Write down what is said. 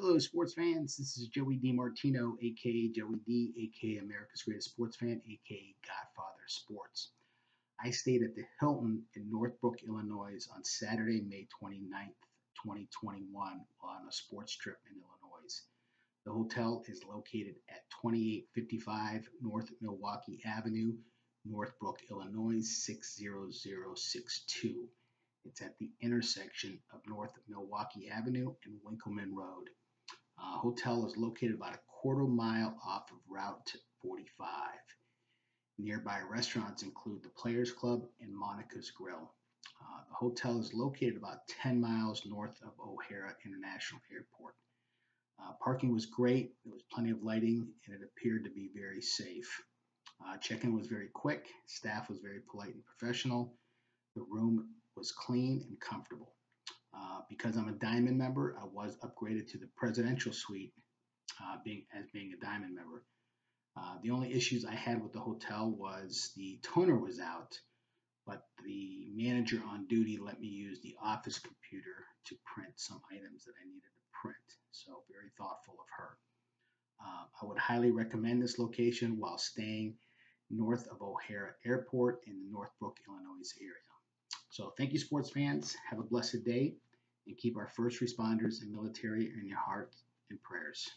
Hello, sports fans. This is Joey DeMartino, aka Joey D, aka America's Greatest Sports Fan, aka Godfather Sports. I stayed at the Hilton in Northbrook, Illinois on Saturday, May 29th, 2021, while on a sports trip in Illinois. The hotel is located at 2855 North Milwaukee Avenue, Northbrook, Illinois 60062. It's at the intersection of North Milwaukee Avenue and Winkleman Road. Uh, hotel is located about a quarter mile off of Route 45. Nearby restaurants include the Players Club and Monica's Grill. Uh, the hotel is located about 10 miles north of O'Hare International Airport. Uh, parking was great, there was plenty of lighting, and it appeared to be very safe. Uh, check-in was very quick, staff was very polite and professional. The room was clean and comfortable. Because I'm a Diamond member, I was upgraded to the Presidential Suite, uh, being as being a Diamond member. Uh, the only issues I had with the hotel was the toner was out, but the manager on duty let me use the office computer to print some items that I needed to print. So very thoughtful of her. Uh, I would highly recommend this location while staying north of O'Hare Airport in the Northbrook, Illinois area. So thank you, sports fans. Have a blessed day and keep our first responders and military in your heart and prayers.